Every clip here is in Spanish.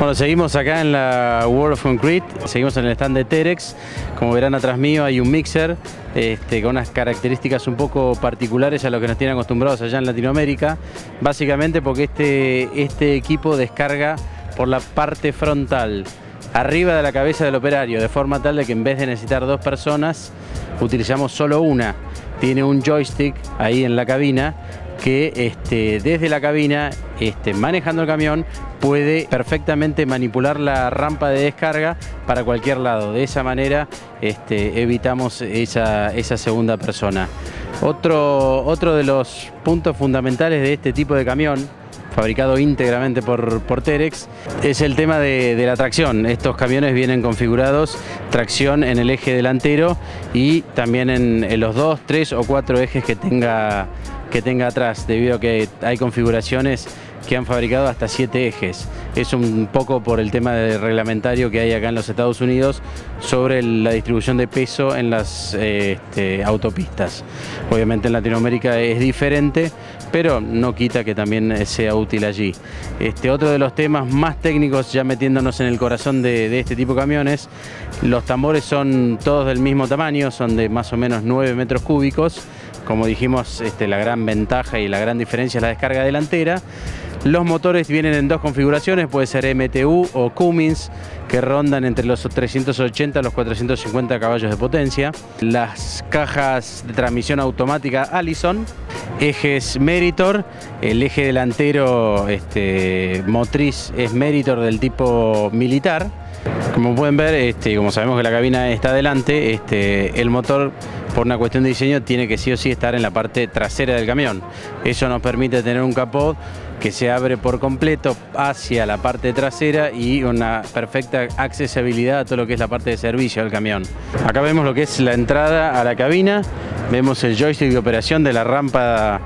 Bueno, seguimos acá en la World of Concrete, seguimos en el stand de Terex. Como verán atrás mío hay un mixer este, con unas características un poco particulares a lo que nos tienen acostumbrados allá en Latinoamérica. Básicamente porque este, este equipo descarga por la parte frontal, arriba de la cabeza del operario, de forma tal de que en vez de necesitar dos personas, utilizamos solo una. Tiene un joystick ahí en la cabina que este, desde la cabina, este, manejando el camión, puede perfectamente manipular la rampa de descarga para cualquier lado. De esa manera este, evitamos esa, segunda persona. Otro, otro de los puntos fundamentales de este tipo de camión fabricado íntegramente por, por Terex, es el tema de, de, la tracción. Estos camiones vienen configurados tracción en el eje delantero y también en, en los dos, tres o cuatro ejes que tenga que tenga atrás, debido a que hay configuraciones que han fabricado hasta siete ejes. Es un poco por el tema reglamentario que hay acá en los Estados Unidos sobre la distribución de peso en las eh, este, autopistas. Obviamente en Latinoamérica es diferente, pero no quita que también sea útil allí. Este, otro de los temas más técnicos, ya metiéndonos en el corazón de, de este tipo de camiones, los tambores son todos del mismo tamaño, son de más o menos 9 metros cúbicos como dijimos, este, la gran ventaja y la gran diferencia es la descarga delantera. Los motores vienen en dos configuraciones, puede ser MTU o Cummins, que rondan entre los 380 y los 450 caballos de potencia. Las cajas de transmisión automática Allison, ejes Meritor, el eje delantero este, motriz es Meritor del tipo militar. Como pueden ver, este, como sabemos que la cabina está adelante, este, el motor por una cuestión de diseño tiene que sí o sí estar en la parte trasera del camión. Eso nos permite tener un capot que se abre por completo hacia la parte trasera y una perfecta accesibilidad a todo lo que es la parte de servicio del camión. Acá vemos lo que es la entrada a la cabina, vemos el joystick de operación de la rampa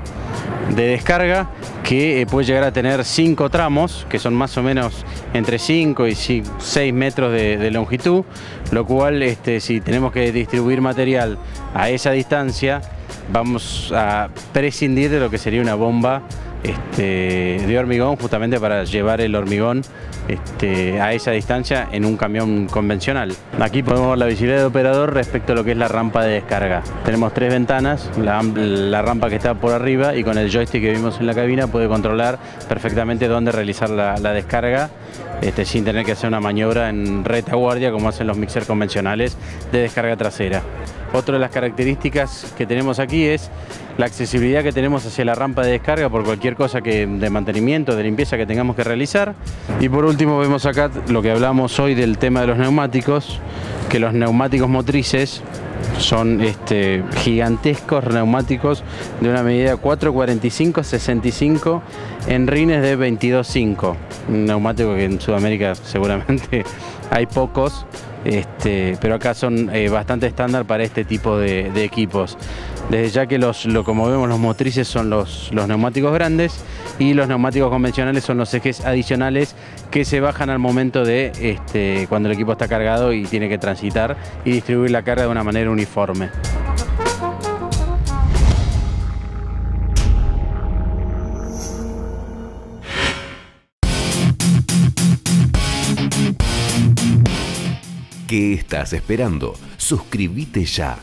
de descarga que eh, puede llegar a tener cinco tramos, que son más o menos entre 5 y 6 metros de, longitud, lo cual este, si tenemos que distribuir material a esa distancia, vamos a prescindir de lo que sería una bomba este, de hormigón justamente para llevar el hormigón este, a esa distancia en un camión convencional. Aquí podemos ver la visibilidad de operador respecto a lo que es la rampa de descarga. Tenemos tres ventanas, la, rampa que está por arriba y con el joystick que vimos en la cabina puede controlar perfectamente dónde realizar la, descarga este, sin tener que hacer una maniobra en retaguardia como hacen los mixers convencionales de descarga trasera. Otra de las características que tenemos aquí es la accesibilidad que tenemos hacia la rampa de descarga por cualquier cosa que, de mantenimiento, de limpieza que tengamos que realizar. Y por vemos acá lo que hablamos hoy del tema de los neumáticos, que los neumáticos motrices son este, gigantescos neumáticos de una medida 445-65 en rines de 22.5. Un neumático que en Sudamérica seguramente hay pocos este, pero acá son eh, bastante estándar para este tipo de, equipos. Desde ya que los, lo, como vemos los motrices son los, los neumáticos grandes y los neumáticos convencionales son los ejes adicionales que se bajan al momento de este, cuando el equipo está cargado y tiene que transitar y distribuir la carga de una manera uniforme. ¿Qué estás esperando? Suscríbete ya.